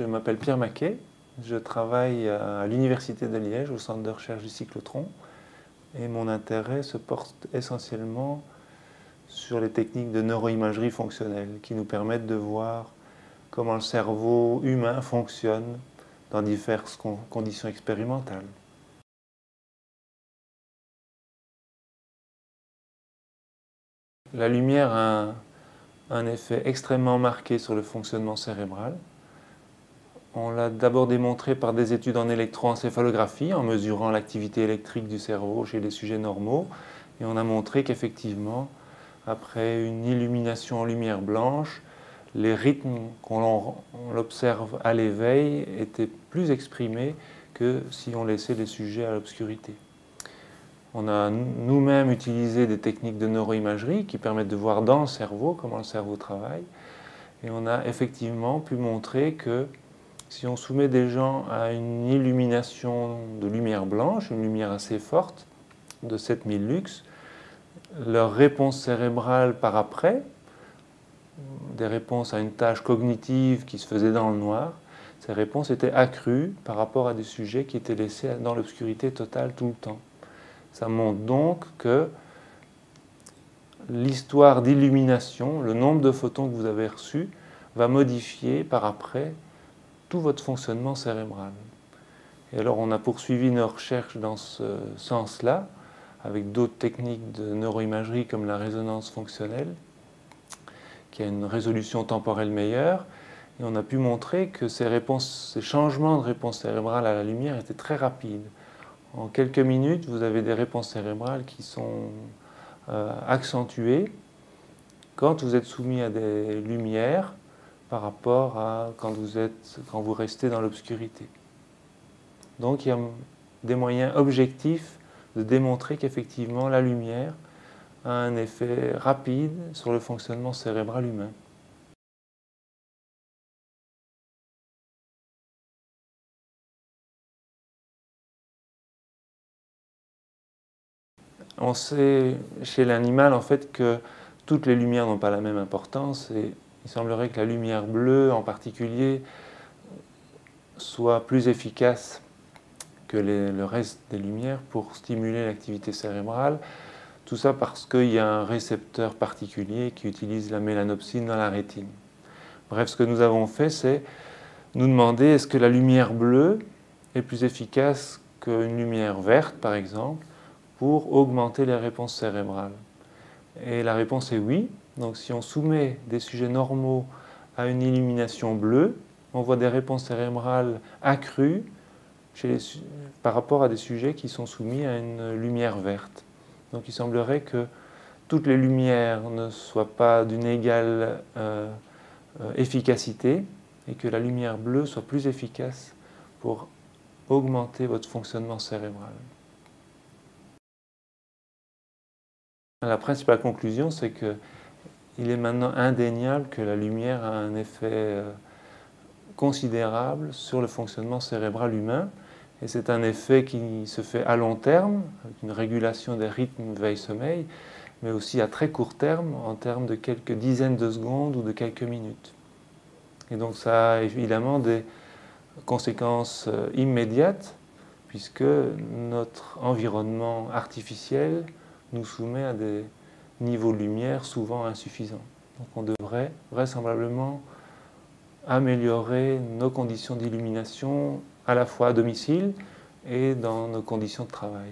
Je m'appelle Pierre Maquet. Je travaille à l'Université de Liège, au centre de recherche du cyclotron. Et mon intérêt se porte essentiellement sur les techniques de neuroimagerie fonctionnelle qui nous permettent de voir comment le cerveau humain fonctionne dans diverses conditions expérimentales. La lumière a un effet extrêmement marqué sur le fonctionnement cérébral. On l'a d'abord démontré par des études en électroencéphalographie, en mesurant l'activité électrique du cerveau chez les sujets normaux. Et on a montré qu'effectivement, après une illumination en lumière blanche, les rythmes qu'on observe à l'éveil étaient plus exprimés que si on laissait les sujets à l'obscurité. On a nous-mêmes utilisé des techniques de neuroimagerie qui permettent de voir dans le cerveau comment le cerveau travaille. Et on a effectivement pu montrer que si on soumet des gens à une illumination de lumière blanche, une lumière assez forte, de 7000 lux, leur réponse cérébrale par après, des réponses à une tâche cognitive qui se faisait dans le noir, ces réponses étaient accrues par rapport à des sujets qui étaient laissés dans l'obscurité totale tout le temps. Ça montre donc que l'histoire d'illumination, le nombre de photons que vous avez reçus, va modifier par après tout votre fonctionnement cérébral. Et alors on a poursuivi nos recherches dans ce sens-là, avec d'autres techniques de neuroimagerie comme la résonance fonctionnelle, qui a une résolution temporelle meilleure, et on a pu montrer que ces, changements de réponse cérébrale à la lumière étaient très rapides. En quelques minutes, vous avez des réponses cérébrales qui sont euh, accentuées quand vous êtes soumis à des lumières par rapport à quand vous, êtes, quand vous restez dans l'obscurité. Donc il y a des moyens objectifs de démontrer qu'effectivement la lumière a un effet rapide sur le fonctionnement cérébral humain. On sait chez l'animal en fait que toutes les lumières n'ont pas la même importance il semblerait que la lumière bleue en particulier soit plus efficace que le reste des lumières pour stimuler l'activité cérébrale. Tout ça parce qu'il y a un récepteur particulier qui utilise la mélanopsine dans la rétine. Bref, ce que nous avons fait, c'est nous demander est-ce que la lumière bleue est plus efficace qu'une lumière verte, par exemple, pour augmenter les réponses cérébrales Et la réponse est oui. Donc si on soumet des sujets normaux à une illumination bleue, on voit des réponses cérébrales accrues par rapport à des sujets qui sont soumis à une lumière verte. Donc il semblerait que toutes les lumières ne soient pas d'une égale euh, euh, efficacité et que la lumière bleue soit plus efficace pour augmenter votre fonctionnement cérébral. La principale conclusion, c'est qu'il est maintenant indéniable que la lumière a un effet euh, considérable sur le fonctionnement cérébral humain. Et c'est un effet qui se fait à long terme, avec une régulation des rythmes veille-sommeil, mais aussi à très court terme, en termes de quelques dizaines de secondes ou de quelques minutes. Et donc ça a évidemment des conséquences euh, immédiates, puisque notre environnement artificiel nous soumet à des niveaux de lumière souvent insuffisants. Donc on devrait vraisemblablement améliorer nos conditions d'illumination à la fois à domicile et dans nos conditions de travail.